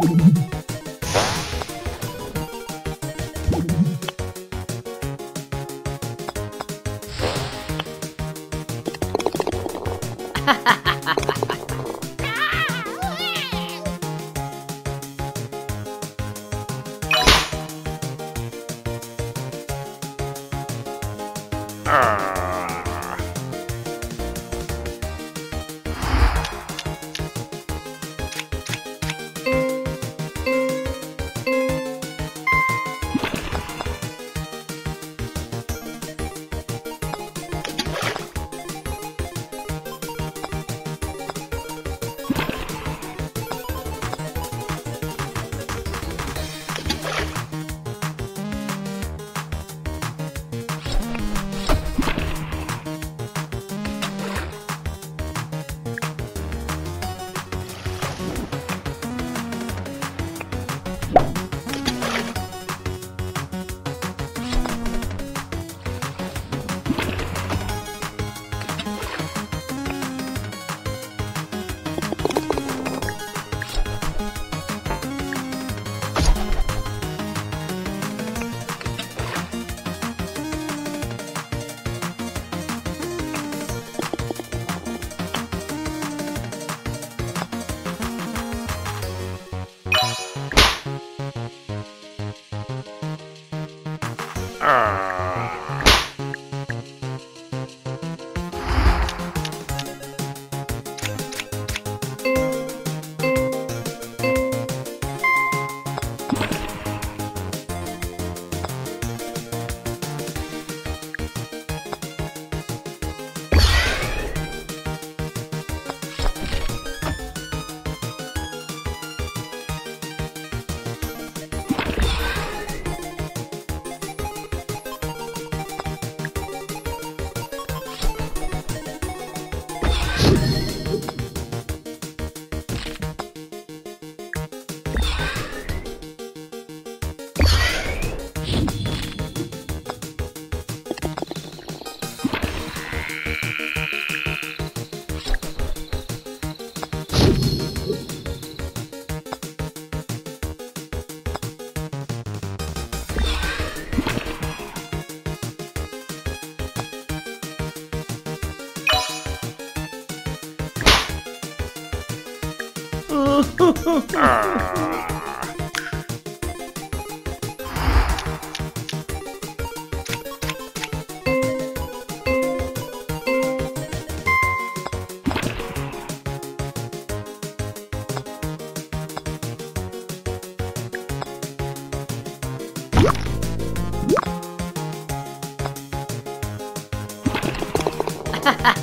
you Ah. Go,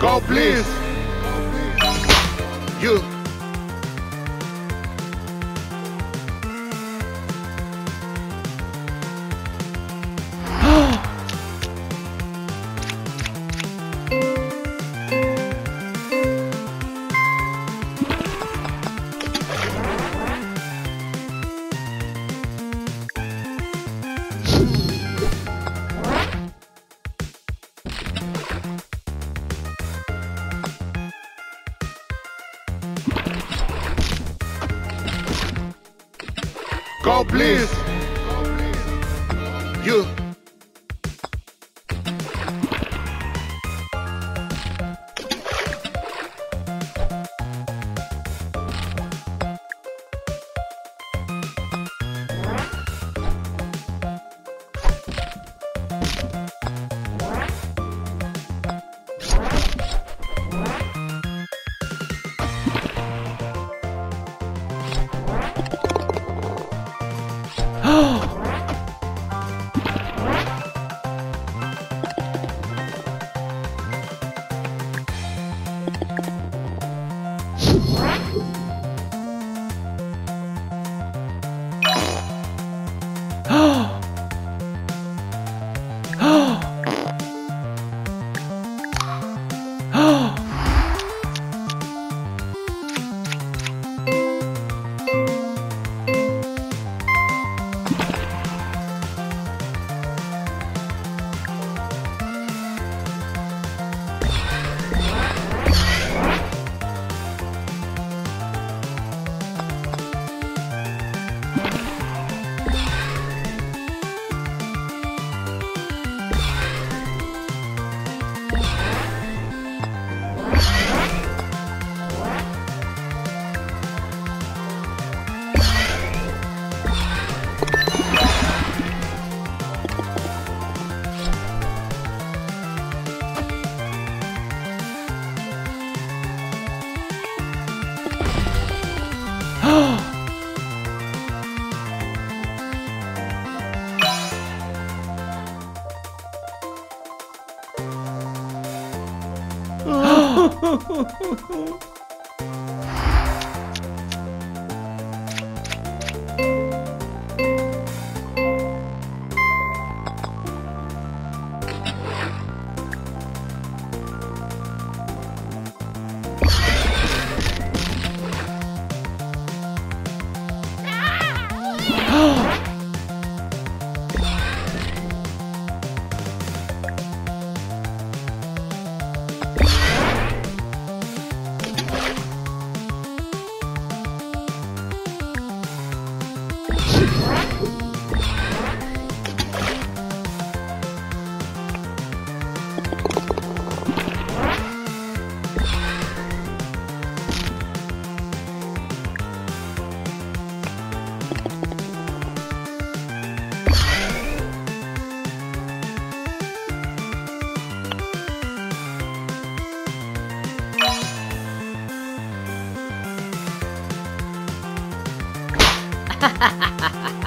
Go, please. Go, please. You. Ho ho ho ho ho! ha ha ha ha